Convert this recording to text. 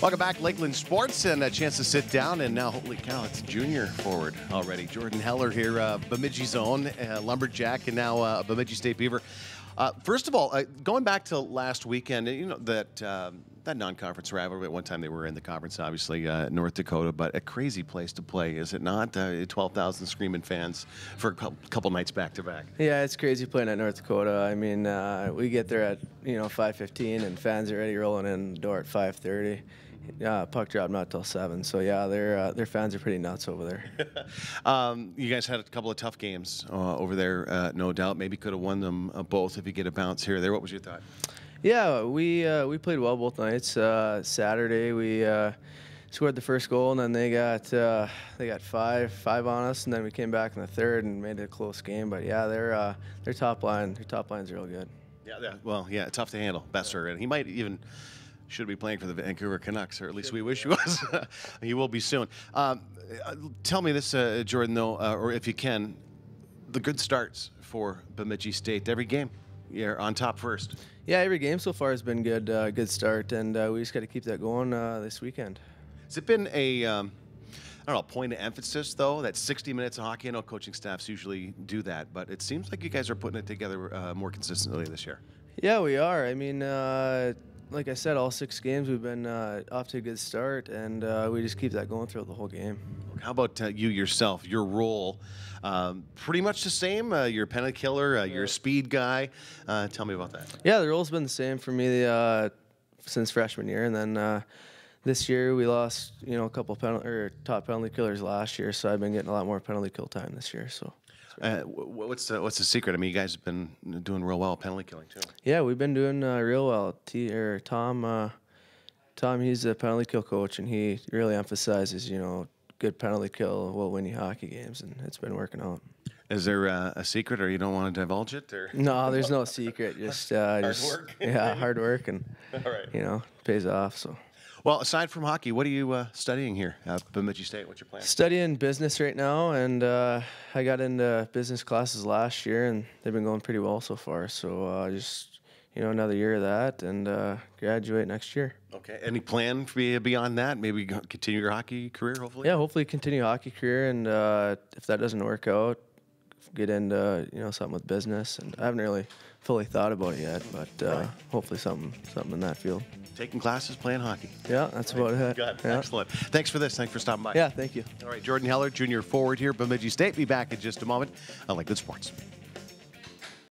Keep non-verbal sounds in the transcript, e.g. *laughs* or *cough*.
Welcome back, Lakeland Sports, and a chance to sit down. And now, holy cow, it's junior forward already. Jordan Heller here, uh, Bemidji Zone, uh, Lumberjack, and now uh, Bemidji State Beaver. Uh, first of all, uh, going back to last weekend, you know that um, that non-conference rivalry. At one time, they were in the conference, obviously, uh, North Dakota, but a crazy place to play, is it not? Uh, Twelve thousand screaming fans for a couple nights back to back. Yeah, it's crazy playing at North Dakota. I mean, we get there at you know 5:15, and fans are already rolling in the door at 5:30 yeah, puck drop not till seven. So yeah, their uh, their fans are pretty nuts over there. *laughs* um, you guys had a couple of tough games uh, over there, uh, no doubt. Maybe could have won them uh, both if you get a bounce here or there. What was your thought? Yeah, we uh, we played well both nights. Uh, Saturday we scored the first goal, and then they got they got five five on us, and then we came back in the third and made it a close game. But yeah, their their top line their top line's real good. Yeah, yeah. Well, yeah, tough to handle. Boeser, and he might even should be playing for the Vancouver Canucks, or at least we wish he was. *laughs* he will be soon. Um, tell me this, uh, Jordan, though, uh, or if you can, the good starts for Bemidji State. Every game, you're on top first. Yeah, every game so far has been good. Uh, good start, and uh, we just got to keep that going uh, this weekend. Has it been a um, I don't know, point of emphasis though, that 60 minutes of hockey. I know coaching staffs usually do that, but it seems like you guys are putting it together uh, more consistently this year. Yeah, we are. I mean, uh, like I said, all six games we've been uh, off to a good start, and uh, we just keep that going throughout the whole game. How about uh, you yourself? Your role, um, pretty much the same. Uh, you're a penalty killer. Uh, you're a speed guy. Uh, tell me about that. Yeah, the role's been the same for me since freshman year, and then this year we lost, you know, a couple penalty or top penalty killers last year, so I've been getting a lot more penalty kill time this year. So. Uh, what's the what's the secret? I mean, you guys have been doing real well penalty killing too. Yeah, we've been doing uh, real well. T or Tom, uh, Tom, he's a penalty kill coach, and he really emphasizes, you know, good penalty kill will win you hockey games, and it's been working out. Is there a secret, or you don't want to divulge it? Or no, there's no secret. Just uh, *laughs* hard just, work. yeah, hard work, and *laughs* you know, pays off. So. Well, aside from hockey, what are you uh, studying here at Bemidji State? What's your plan? Studying business right now, and uh, I got into business classes last year, and they've been going pretty well so far. So uh, just you know another year of that, and uh, graduate next year. Okay. Any plan for beyond that? Maybe continue your hockey career, hopefully. Yeah, hopefully continue hockey career, and uh, if that doesn't work out, get into you know something with business. And I haven't really fully thought about it yet, but uh, right. hopefully something something in that field taking classes, playing hockey. Yeah, that's about it. Good. Yeah. Excellent. Thanks for this. Thanks for stopping by. Yeah, thank you. All right, Jordan Heller, junior forward here, Bemidji State. Be back in just a moment on Lakeland Sports.